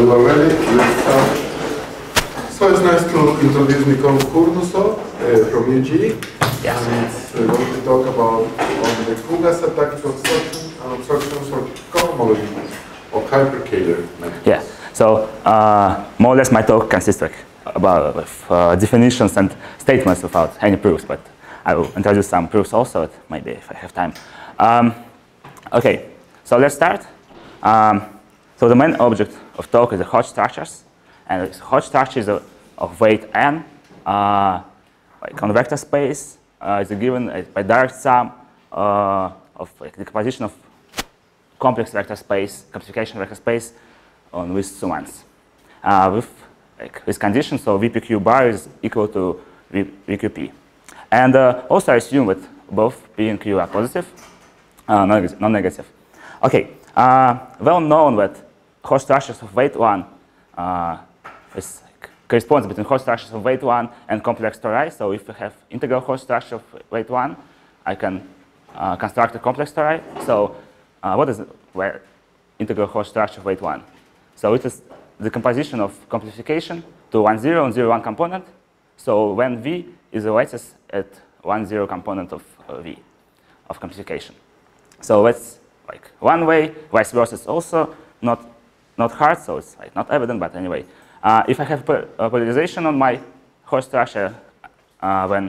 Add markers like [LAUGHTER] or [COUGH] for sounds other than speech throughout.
we were ready. Let's start. So it's nice to introduce Nikon Kurnosov uh, from UG. Yes. And uh, we're going to talk about on the Kuga-Satake abstraction and obstructions for cohomology of networks. Yeah. So uh, more or less my talk consists like about with, uh, definitions and statements without any proofs, but I will introduce some proofs also, maybe if I have time. Um, okay, so let's start. Um, so the main object of talk is the Hodge structures, and the Hodge structure is of weight n, uh, like on vector space, uh, is given uh, by direct sum uh, of like, the composition of complex vector space, classification vector space on with summands. Uh, with like this condition, so VPQ bar is equal to v, VQP. And uh, also I assume that both P and Q are positive, uh, non-negative. Okay, well known that Hodge structures of weight 1 uh, is, corresponds between Hodge structures of weight 1 and complex tori. So if we have integral Hodge structure of weight 1, I can uh, construct a complex tori. So uh, what is where integral Hodge structure of weight 1? So it is the composition of complexification to 1, 0 and 0, 1 component. So when V is the lattice at 1, 0 component of uh, V of complexification. So that's like one way, vice versa is also not, not hard, so it's like not evident, but anyway. Uh, if I have polarization on my Hodge structure, uh, when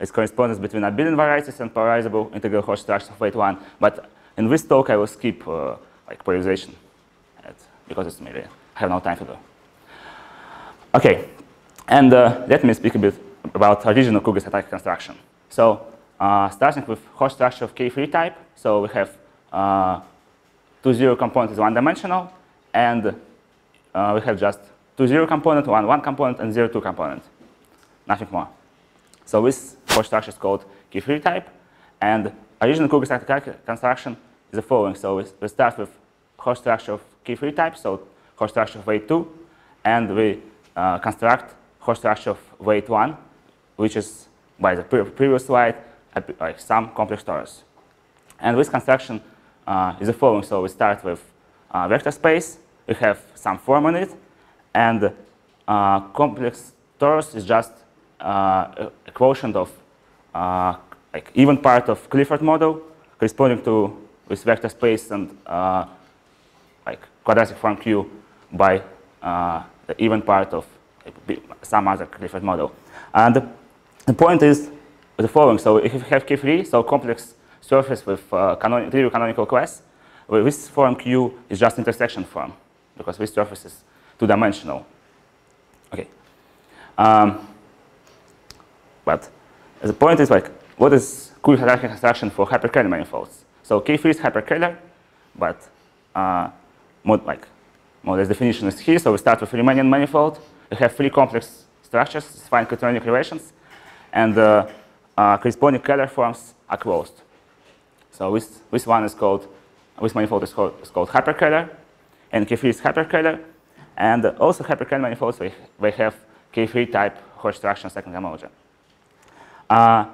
it corresponds between abelian varieties and polarizable integral Hodge structure of weight 1, but in this talk I will skip uh, like polarization at, because it's maybe I have no time to do. Okay, and uh, let me speak a bit about original Kuga-Satake construction. So uh, starting with Hodge structure of K3 type, so we have uh, two zero component is one dimensional, and uh, we have just two zero component, one one component, and zero two component, nothing more. So this Hodge structure is called K3 type, and original Kuga construction is the following. So we, start with Hodge structure of K3 type, so Hodge structure of weight 2, and we uh, construct Hodge structure of weight 1, which is, by the pre previous slide, like some complex torus. And this construction uh, is the following. So we start with vector space, we have some form in it, and uh, complex torus is just uh, a quotient of uh, like even part of Clifford model corresponding to this vector space and uh, like quadratic form Q by the even part of some other Clifford model. And the, the point is the following. So if you have K3, so complex surface with uh, canon trivial canonical class, well, this form Q is just intersection form because this surface is two-dimensional. Okay. Um, but the point is like, what is cool construction for hyperkähler manifolds? So K3 is hyperkähler, but uh, more like more or less definition is here. So we start with Riemannian manifold. We have three complex structures, fine quaternionic relations, and uh, uh, corresponding Kähler forms are closed. So this, this one is called, this manifold is called, is called hyperkähler, and K3 is hyperkähler, and also hyperkähler manifolds, we, we have K3 type Hodge second homology. Uh,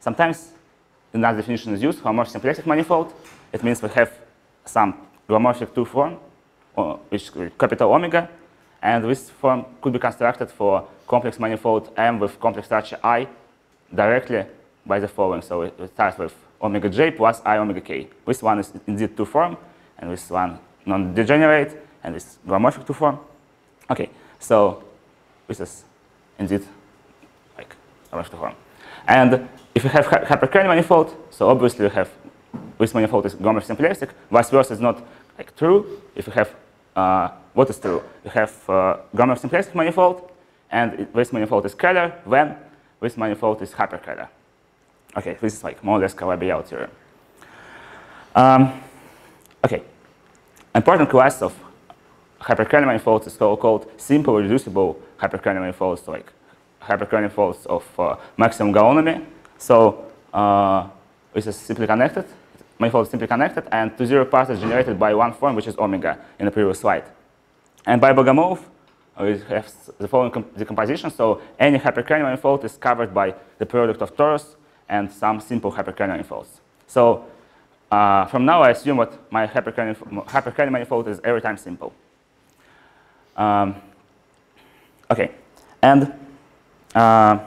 sometimes another definition is used, holomorphic symplectic manifold. It means we have some holomorphic two form, which is capital omega, and this form could be constructed for complex manifold M with complex structure I directly by the following. So it starts with omega j plus i omega k. This one is indeed two form, and this one non-degenerate, and this holomorphic two form. Okay, so this is indeed like holomorphic two form. And if you have hyperkähler manifold, so obviously you have this manifold is holomorphic symplectic. Vice versa is not like true. If you have uh, what is true, you have uh, holomorphic symplectic manifold, and this manifold is Kähler when this manifold is hyperkähler. Okay, this is like more or less Calabi-Yau theorem. Um, okay, important class of hyperkähler manifolds is called simple reducible hyperkähler manifolds, so like hyperkähler manifolds of uh, maximum holonomy. So uh, this is simply connected, manifold is simply connected, and to zero part is generated by one form, which is omega in the previous slide. And by Bogomolov, we have the following decomposition. So any hyperkähler manifold is covered by the product of torus and some simple hyperkähler manifolds. So uh, from now, I assume that my hyperkähler manifold is every time simple. Um, okay, and uh,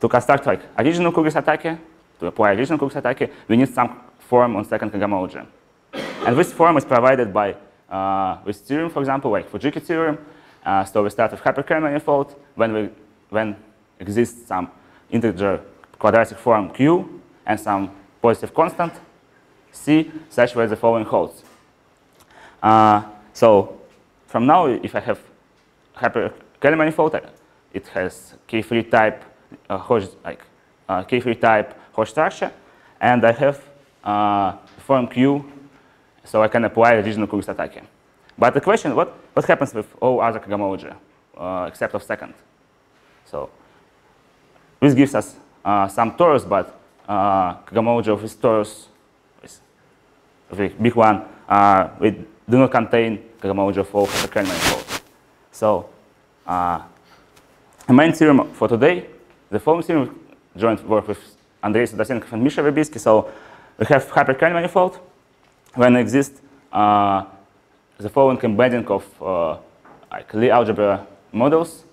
to construct like original Kuga-Satake, to apply original Kuga-Satake, we need some form on second cohomology. And this form is provided by uh, theorem, for example, like Fujiki theorem. Uh, so we start with hyperkähler manifold when we when exists some integer quadratic form q and some positive constant c such that the following holds. Uh, so from now, if I have hyperkähler manifold, it has K3 type uh, Hodge, like uh, K3 type Hodge structure, and I have uh, form Q, so I can apply regional Kuga-Satake. But the question, what, what happens with all other cohomology, uh, except of second? So this gives us some torus, but uh, of this torus is the big one. Uh, we do not contain cohomology of all hyperkähler manifold. So uh, the main theorem for today, the following theorem joint work with Andrei Soldatenkov and Misha Verbitsky. So we have hyperkähler manifold when exists uh, the following embedding of uh, like Lie algebra models.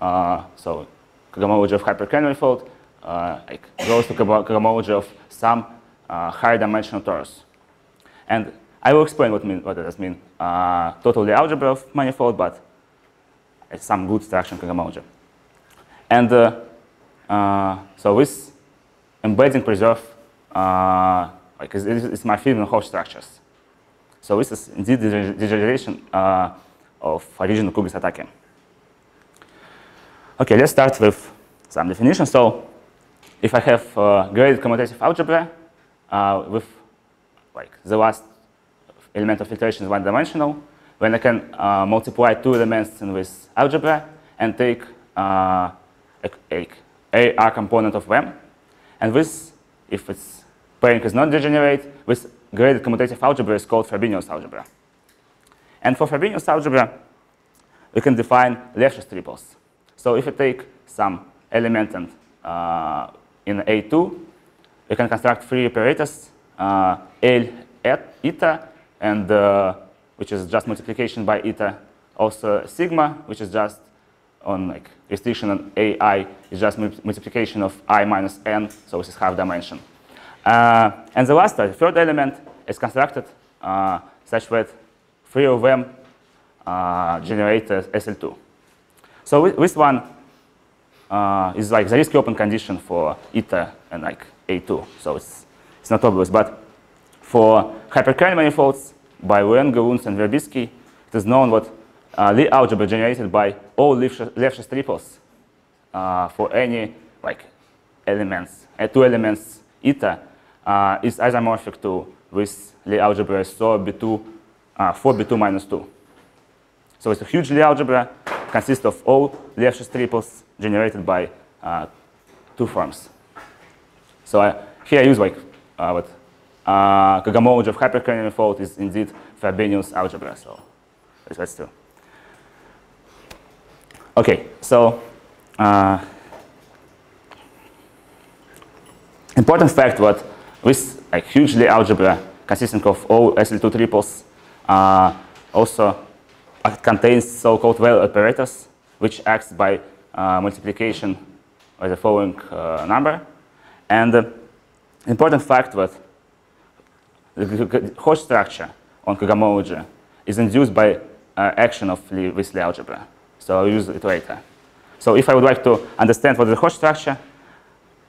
Uh, so cohomology of hyperkähler manifold uh, goes to cohomology of some uh, higher dimensional torus. And I will explain what, mean, what does mean uh, total algebra of manifold, but it's some good structure cohomology. And uh, so this embedding preserve like it's, it's my feeling on Hodge structures. So this is indeed the degeneration uh, of original Kuga-Satake. Okay, let's start with some definition. So if I have uh, graded commutative algebra uh, with like the last element of filtration is one dimensional, then I can uh, multiply two elements in this algebra and take uh, a, a, a R component of them, and this, if its pairing is not degenerate, this graded commutative algebra is called Frobenius algebra. And for Frobenius algebra, we can define Lefschetz triples. So if you take some element and, uh, in A2, we can construct three operators, uh, L at eta, and uh, which is just multiplication by eta, also sigma, which is just on like restriction on AI is just multiplication of i minus n, so this is half dimension. Uh, and the last, the third element is constructed uh, such that three of them uh, generate SL2. So this one uh, is like Zariski open condition for eta and like A2, so it's, it's not obvious. But for hyperkähler manifolds by Wen, Gelunz, and Verbitsky, it is known what uh, Lie algebra generated by all Lefschetz triples uh, for any like elements, uh, two elements eta uh, is isomorphic to with Lie algebra so B2, uh, 4B2 minus 2. So it's a huge Lie algebra, consists of all Lefschetz triples generated by uh, two forms. So I, here I use like uh, what uh, cohomology of hyperkähler manifold is indeed Frobenius algebra. So that's true. Okay, so uh, important fact what this like huge Lie algebra consisting of all SL2 triples uh, also contains so-called value operators which acts by uh, multiplication by the following uh, number. And important fact that the Hodge structure on cohomology is induced by uh, action of Lie algebra. So I'll use it later. So if I would like to understand what is the Hodge structure,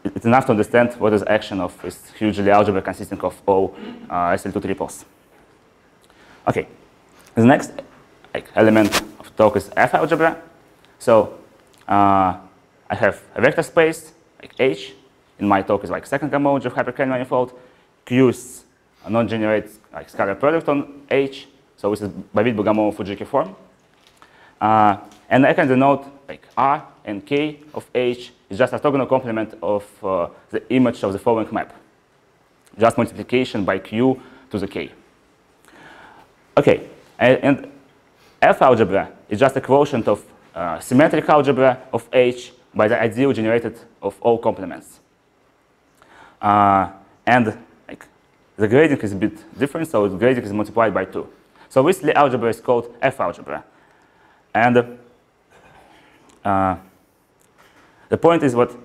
it's enough to understand what is action of this huge Lie algebra consisting of all uh, SL2 triples. Okay, the next like, element of talk is F algebra. So uh, I have a vector space like H. In my talk is like second cohomology of hyperkähler manifold. Q is a non-generate like scalar product on H. So this is Beauville Bogomolov Fujiki form. Uh, and I can denote like R and K of H is just orthogonal complement of uh, the image of the following map. Just multiplication by Q to the K. Okay, and, and F algebra is just a quotient of uh, symmetric algebra of H by the ideal generated of all complements. Uh, and like, the gradient is a bit different, so the gradient is multiplied by 2. So this algebra is called F algebra. And uh, the point is what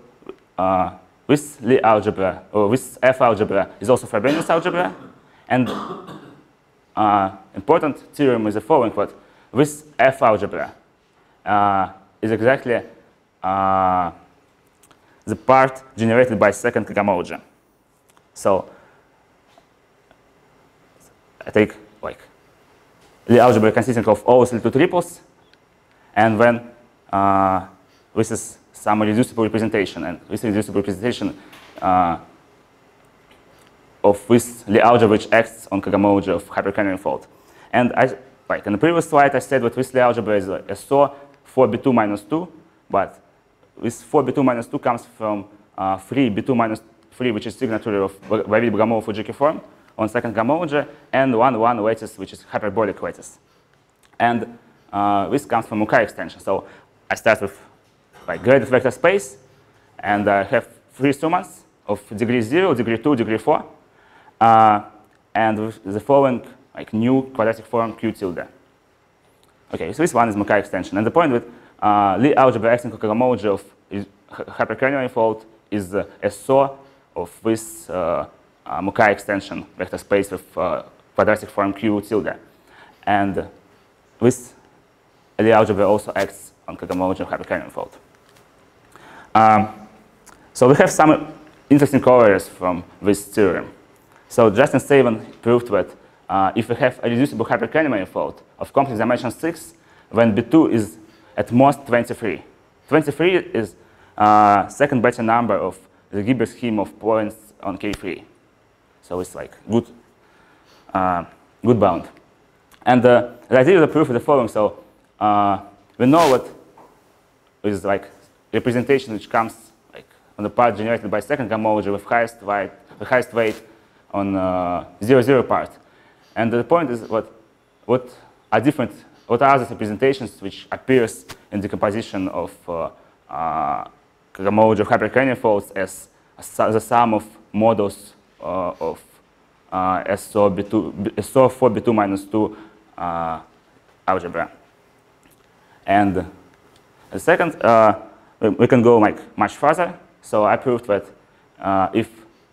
uh, this Lie algebra, or this F algebra, is also Frobenius algebra. And uh, important theorem is the following, what this F algebra uh, is exactly uh, the part generated by second cohomology. So I take like the algebra consisting of all little triples, and then uh, this is some reducible representation, and this reducible representation uh, of this Lie algebra which acts on cohomology of hyperkähler fault. And I, like in the previous slide, I said that this Lie algebra is a SO 4b2 minus 2, but this 4b2 minus 2 comes from uh, 3b2 minus 3, which is signature of Beauville Bogomolov Fujiki form on second cohomology, and 1 1 lattice, which is hyperbolic lattice. And uh, this comes from Mukai extension. So I start with like graded vector space, and I have three summas of degree 0, degree 2, degree 4, uh, and the following like new quadratic form Q tilde. Okay, so this one is Mukai extension. And the point with uh, Lie algebra acting cohomology of hyperkähler manifold is the SO of this uh, uh, Mukai extension vector space with uh, quadratic form Q tilde. And this Lie algebra also acts on cohomology of hyperkähler manifold. Um, so we have some interesting corollaries from this theorem. So Justin Sawon proved that uh, if we have a reducible hyperkähler manifold of complex dimension 6, then B2 is at most 23. 23 is uh, second Betti number of the Hilbert scheme of points on K3. So it's like good, uh, good bound. And uh, the idea of the proof is the following. So uh, we know what is like representation which comes like on the part generated by second cohomology with highest weight, the highest weight on uh, zero zero part. And the point is what what are different what are the representations which appears in the composition of uh, uh, of hyperkähler folds as the sum of models uh, of uh, SO4B2, SO4B2 minus 2 uh, algebra. And the second, uh, we can go like much further. So I proved that uh, if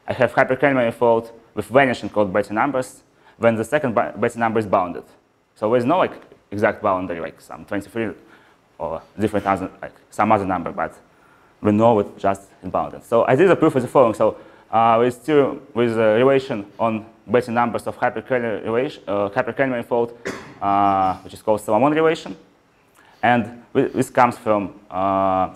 I have hyperkähler manifold with vanishing code Betti numbers, then the second Betti number is bounded. So there's no like exact boundary, like some 23 or different other, like some other number, but we know it just is bounded. So I did the proof as the following. So uh, still with a relation on Betti numbers of hyperkähler relation, uh, hyperkähler manifold, uh, which is called Salamon relation, and this comes from uh,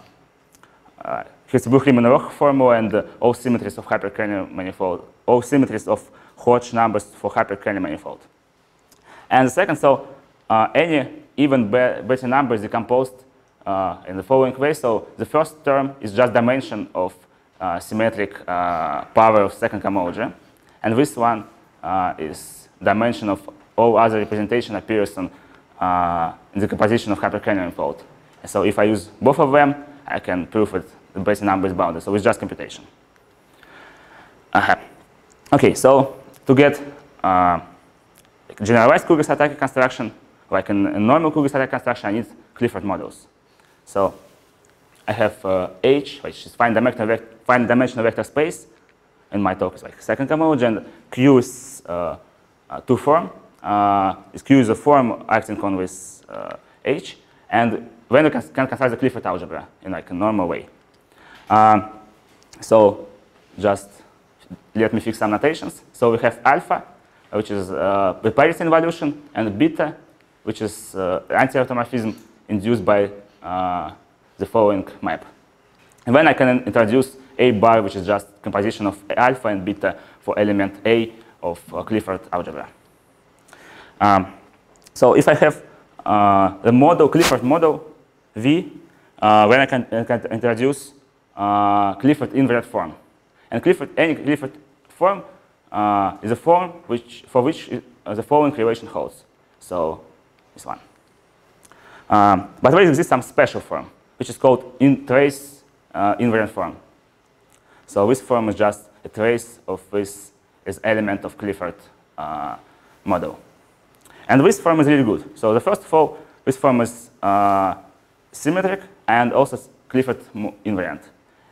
uh, Hirzebruch-Riemann-Roch formula and all symmetries of hyperkähler manifold, all symmetries of Hodge numbers for hyperkähler manifold. And the second, so uh, any even Betti number is decomposed uh, in the following way. So the first term is just dimension of uh, symmetric uh, power of second cohomology. And this one uh, is dimension of all other representation appears on, in the composition of hyperkähler manifold. So if I use both of them, I can prove that the Betti number is bounded. So it's just computation. -huh. Okay, so to get uh, generalized Kuga-Satake construction, like in, in normal Kuga-Satake construction, I need Clifford models. So I have uh, H, which is fine dimensional, fine dimensional vector space, and my talk is like second cohomology, and Q is uh, uh, two form. Uh, Q is a form acting on with uh, H, and then we can, can construct the Clifford algebra in like a normal way. Um, so just let me fix some notations. So we have alpha, which is uh, the parity involution, and beta, which is uh, anti-automorphism induced by uh, the following map. And then I can introduce A bar, which is just composition of alpha and beta for element A of uh, Clifford algebra. Um, so if I have uh, the model, Clifford model V, uh, then I can, I can introduce uh, Clifford invariant form. And Clifford, any Clifford form uh, is a form which, for which uh, the following relation holds. So this one. Um, but there exists some special form, which is called in trace uh, invariant form. So this form is just a trace of this is element of Clifford uh, model. And this form is really good. So the first of all, this form is uh, symmetric and also Clifford invariant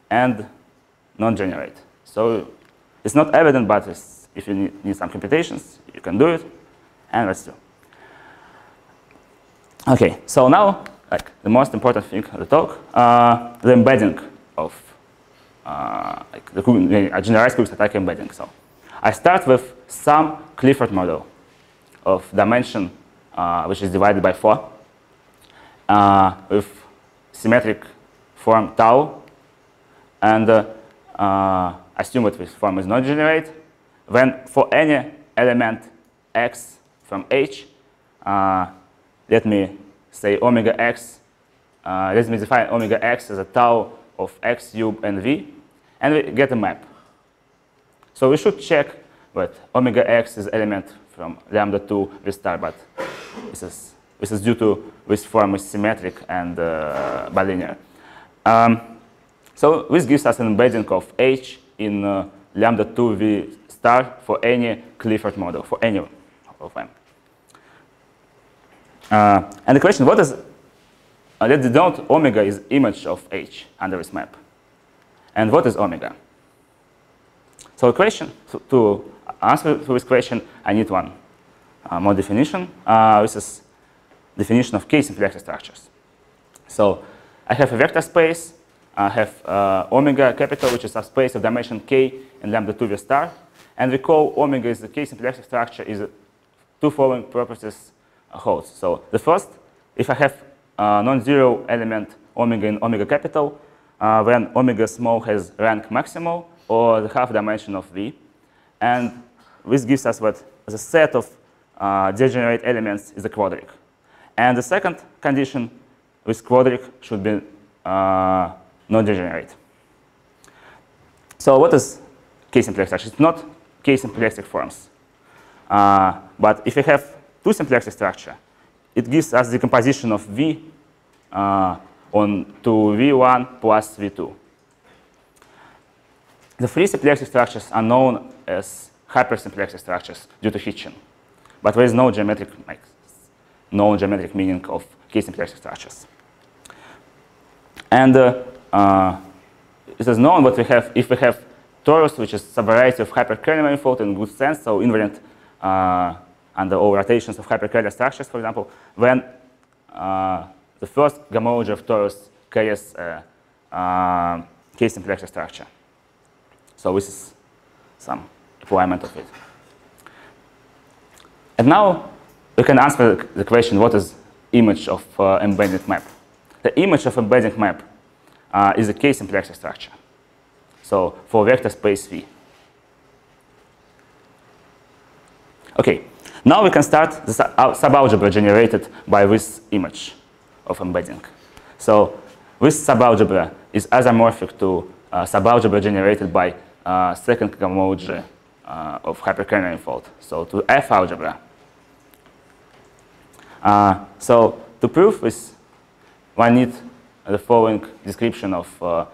and non-generate. So it's not evident, but if you need, some computations, you can do it, and let's do. Okay, so now, like the most important thing of the talk, uh, the embedding of uh, like the a generalized Kuga-Satake embedding. So I start with some Clifford model of dimension uh, which is divided by 4 uh, with symmetric form tau and uh, uh, assume that this form is not generate. Then for any element x from h, uh, let me say omega x, uh, let me define omega x as a tau of x u and v, and we get a map. So we should check that omega x is element from lambda 2 v star, but this is, this is due to this form is symmetric and uh, bilinear. Um, so this gives us an embedding of h in uh, lambda 2v star for any Clifford model, for any of them. Uh, and the question, what is, uh, let's denote omega is image of h under this map. And what is omega? So the question, to, to answer to this question, I need one uh, more definition. Uh, this is definition of k-symplectic structures. So I have a vector space have uh, omega capital, which is a space of dimension k and lambda 2 v star. And recall omega is the k-symplectic structure is two following properties holds. So the first, if I have a non-zero element omega in omega capital, uh, then omega small has rank maximal or the half dimension of v. And this gives us what the set of uh, degenerate elements is a quadric. And the second condition, this quadric should be uh, non-degenerate. So what is k-symplectic? It's not k-symplectic forms. Uh, but if we have two symplectic structure, it gives us the composition of V uh, on to V1 plus V2. The three symplectic structures are known as hypersymplectic structures due to Hitchin. But there is no geometric, like, no geometric meaning of k-symplectic structures. And uh, uh, it is known what we have if we have torus, which is a variety of hyperkähler manifold in good sense, so invariant uh, under all rotations of hyperkähler structures, for example, when uh, the first homology of torus carries a uh, k-symplectic structure. So this is some deployment of it. And now we can answer the question, what is image of uh, embedding map? The image of embedding map uh, is a k-symplectic structure. So for vector space V. Okay, now we can start the subalgebra generated by this image of embedding. So this subalgebra is isomorphic to uh, subalgebra generated by uh, second homology uh, of hyperkähler manifold, so to F algebra. Uh, so to prove this, one needs the following description of uh,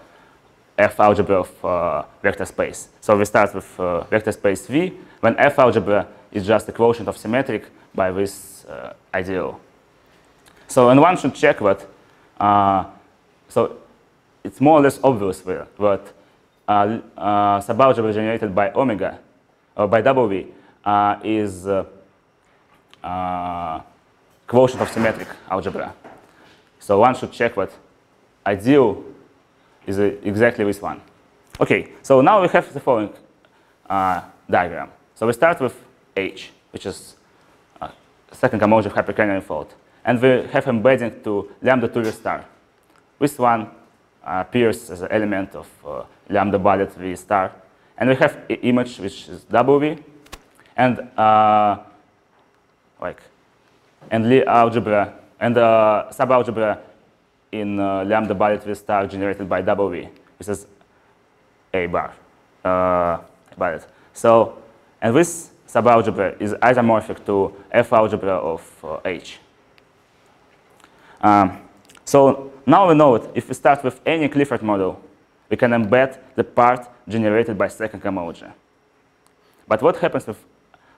F algebra of uh, vector space. So we start with uh, vector space V, when F algebra is just a quotient of symmetric by this uh, ideal. So and one should check that, uh, so it's more or less obvious that uh, uh, subalgebra generated by omega, or by W, is quotient of symmetric algebra. So one should check that ideal is exactly this one. Okay, so now we have the following uh, diagram. So we start with H, which is a second homology of hyperkähler manifold. And we have embedding to lambda 2 star. This one uh, appears as an element of uh, lambda bullet V star. And we have image, which is W. And uh, like, and Lie algebra, and uh, subalgebra in uh, lambda bullet with star generated by W. This is A bar uh. So, and this subalgebra is isomorphic to F algebra of uh, H. Um, so now we know that if we start with any Clifford model, we can embed the part generated by second homology. But what happens with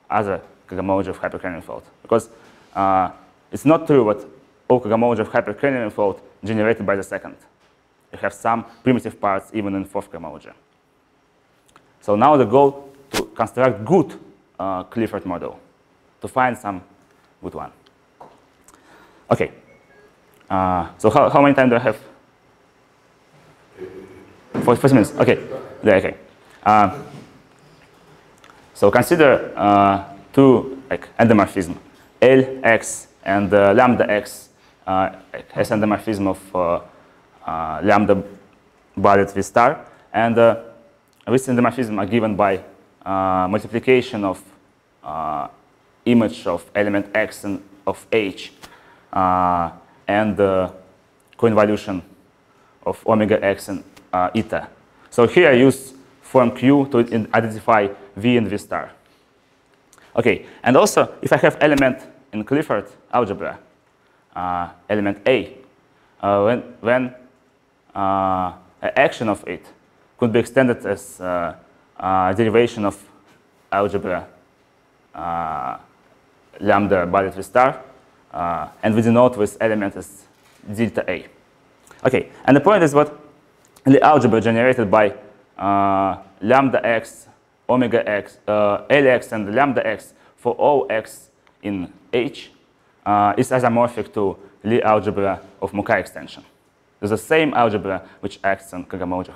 other homology of hyperkähler fault? Because uh, it's not true that O cohomology of hyperkähler manifold generated by the second. You have some primitive parts even in fourth cohomology. So now the goal to construct good uh, Clifford model, to find some good one. Okay. Uh, so how, how many time do I have? For first minutes. Okay. Yeah, okay. Uh, so consider uh, two like endomorphism, L, X, and uh, lambda X has endomorphism of uh, uh, lambda bullet V star. And uh, this endomorphism are given by uh, multiplication of uh, image of element X and of H uh, and the coinvolution of omega X and uh, eta. So here I use form Q to identify V and V star. Okay, and also if I have element in Clifford algebra, uh, element A, uh, when, when uh, action of it could be extended as uh, uh, derivation of algebra uh, lambda bullet with star, uh, and we denote this element as delta A. Okay, and the point is what the algebra generated by uh, lambda x, omega x, uh, Lx, and lambda x for all x in H uh, is isomorphic to Lie algebra of Mukai extension. It's the same algebra which acts on Kagamojo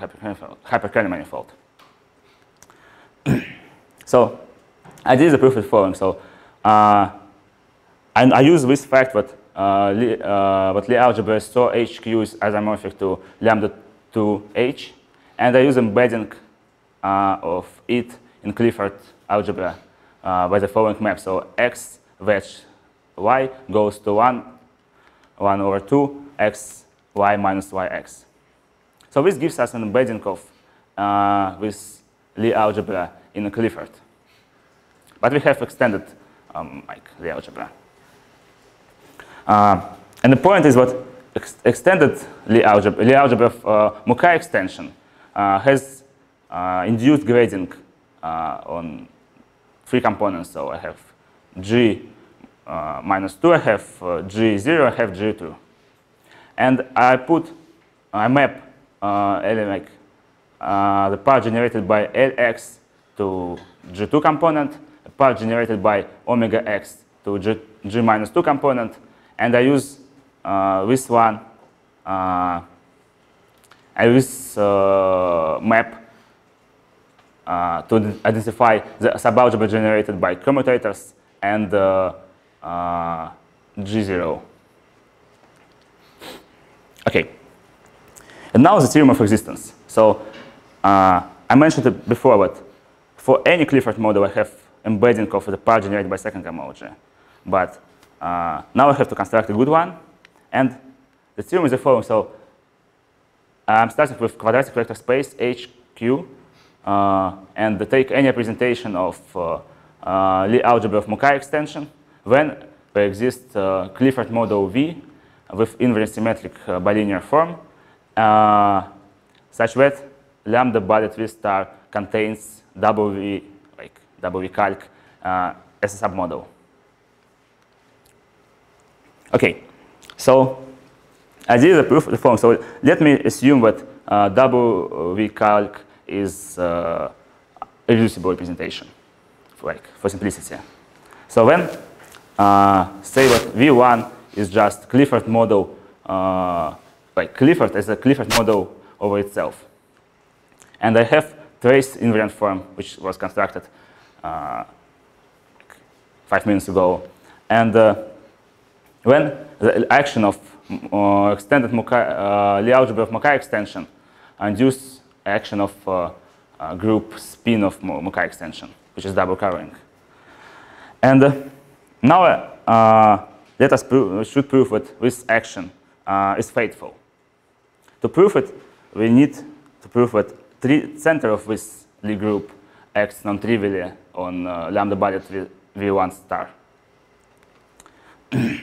hyperkähler- manifold. [CLEARS THROAT] so I did the proof the following. So uh, and I use this fact that uh, Lie, uh, algebra so HQ is isomorphic to lambda 2H, and I use embedding uh, of it in Clifford algebra uh, by the following map. So x wedge y goes to 1, 1 over 2, x y minus yx. So this gives us an embedding of uh, this Lie algebra in Clifford. But we have extended um, like Lie algebra. Uh, and the point is what ex- extended Lie algebra, Lie algebra of uh, Mukai extension uh, has uh, induced grading uh, on three components. So I have G uh, minus 2, I have uh, G0, I have G2. And I put, I map uh, element, uh, the part generated by Lx to G2 component, a part generated by omega x to G, G minus 2 component, and I use uh, this one, uh, I use uh, map to identify the subalgebra generated by commutators and uh, uh, G0. Okay. And now the theorem of existence. So uh, I mentioned it before, but for any Clifford model, I have embedding of the part generated by second cohomology. But uh, now I have to construct a good one. And the theorem is the following. So I'm starting with quadratic vector space HQ uh, and take any representation of uh, uh, Lie algebra of Mukai extension when there exists uh, Clifford model V with invariant symmetric uh, bilinear form uh, such that lambda bullet V star contains W like W calc uh, as a submodel. Okay, so I did the proof of the form. So let me assume that uh, W calc is uh, a reducible representation, for, like for simplicity. So when uh, say that V1 is just Clifford model, uh, like Clifford as a Clifford model over itself, and I have trace invariant form which was constructed uh, five minutes ago, and uh, when the action of uh, extended Mukai, uh, Lie algebra of Mukai extension induce action of group spin of Mukai extension, which is double covering. And now uh, let us prove, should prove that this action uh, is faithful. To prove it, we need to prove that tri- center of this Lie group acts non-trivially on uh, lambda v- V1 star. [CLEARS THROAT]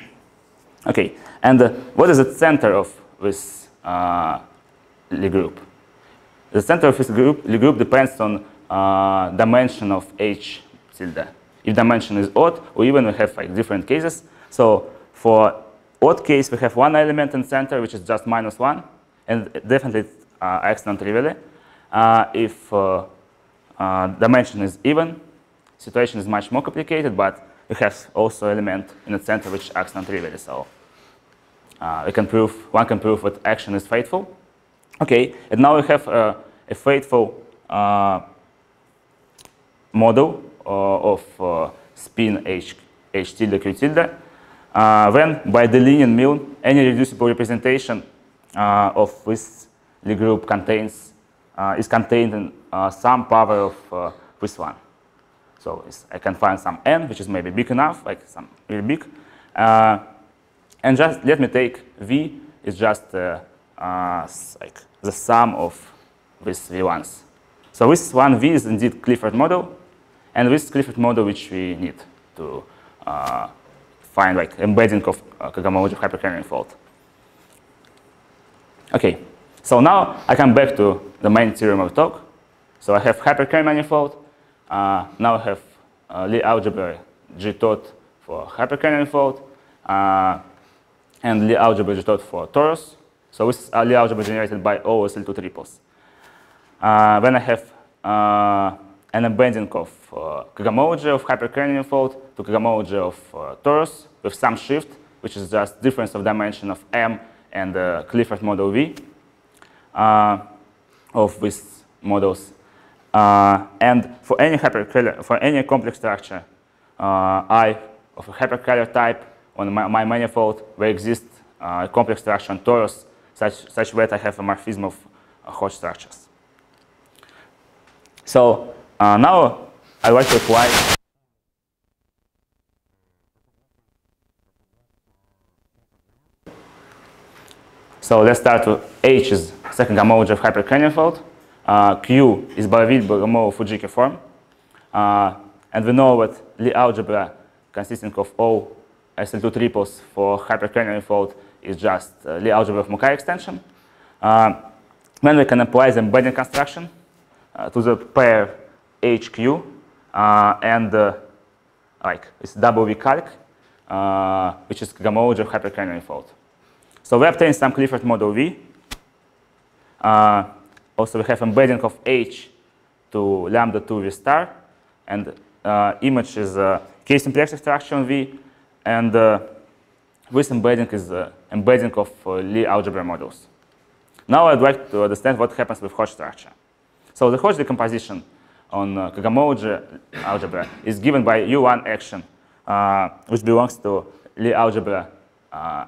Okay, and uh, what is the center of this uh, Lie group? The center of this group, Lie group depends on uh, dimension of H tilde. If dimension is odd, or even we have like different cases. So for odd case, we have one element in center, which is just minus one, and definitely uh, excellent trivially. Uh, if uh, uh, dimension is even, situation is much more complicated, but we have also element in the center which acts non-trivially. So uh, we can prove, one can prove that action is faithful. Okay, and now we have uh, a faithful uh, model of uh, spin h, h tilde q tilde, uh, when by the Deligne mill, any reducible representation of this Lie group contains, is contained in some power of this one. So I can find some n, which is maybe big enough, like some really big. Uh, and just let me take v is just uh, uh, like the sum of these v1s. So this one v is indeed Clifford model, and this Clifford model which we need to uh, find like embedding of uh, of hyperkähler fault. Okay, so now I come back to the main theorem of talk. So I have hyperkähler manifold, uh, now I have uh, Lie algebra G tot for hyperkähler manifold uh, and Lie algebra G tot for torus. So this is Lie algebra generated by all SL2 triples. Uh, I have uh, an embedding of uh, cohomology of hyperkähler manifold to cohomology of uh, torus with some shift, which is just difference of dimension of M and the Clifford model V uh, of these models uh, and for any hyperkähler, for any complex structure, uh, I of a hyperkähler type on my, my, manifold where exists uh, a complex structure on torus such, such that I have a morphism of Hodge structures. So now I like to apply So let's start with H is second homology of hyperkähler uh, Q is Beauville-Bogomolov-Fujiki form. Uh, and we know that Lie algebra consisting of all SL2 triples for hyperkähler manifold is just uh, Lie algebra of Mukai extension. Uh, then we can apply the embedding construction uh, to the pair HQ uh, and uh, like it's double V calc, uh, which is homology of hyperkähler manifold. So we obtain some Clifford model V. Also, we have embedding of h to lambda 2 v star, and image is a k symplectic extraction v, and this embedding is uh, embedding of uh, Lie algebra models. Now I'd like to understand what happens with Hodge structure. So the Hodge decomposition on uh, cohomology algebra is given by U1 action, uh, which belongs to Lie algebra, uh,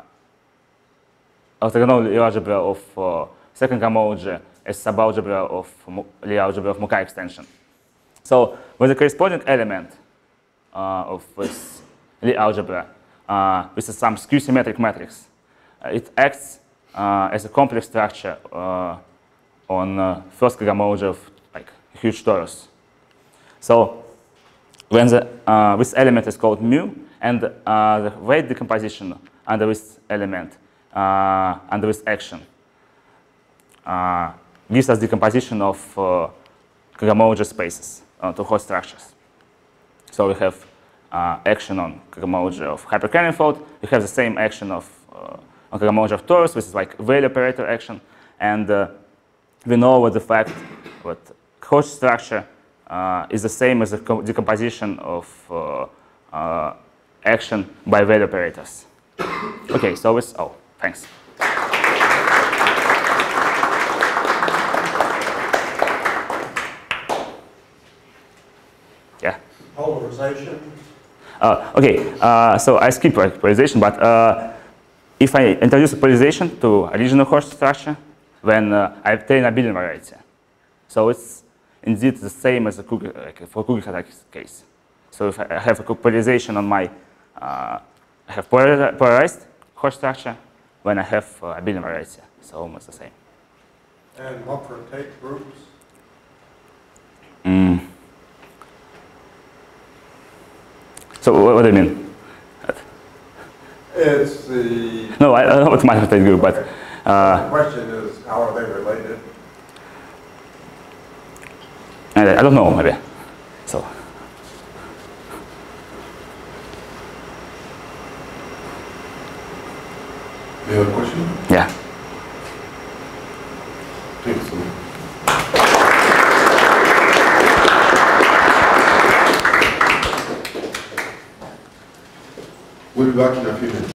orthogonal Lie algebra of second homology a subalgebra of Lie algebra of Mukai extension. So with the corresponding element of this Lie algebra, uh, with some skew symmetric matrix, it acts as a complex structure on first homology of like huge torus. So when the, this element is called mu, and the weight decomposition under this element, under this action, gives us decomposition of uh, cohomology spaces uh, to Hodge structures. So we have uh, action on cohomology of hyperkähler manifold. We have the same action of uh, on cohomology of torus, which is like Weyl operator action. And uh, we know what the fact that Hodge structure uh, is the same as the decomposition of uh, action by Weyl operators. okay, so it's, oh, thanks. Yeah. Polarization? Uh, okay, uh, so I skip polarization, but uh, if I introduce polarization to original Hodge structure, then uh, I obtain abelian variety. So it's indeed the same as a like for Kugel case. So if I have a polarization on my, uh, I have polarized core structure, when I have uh, abelian variety, so almost the same. And Mumford Tate groups? Mm. So what, do you mean? It's the. No, I, don't know what my state group, but. Uh, the question is, how are they related? I don't know, maybe. So. You have a question? Yeah. Thanks. We'll be back in a few minutes.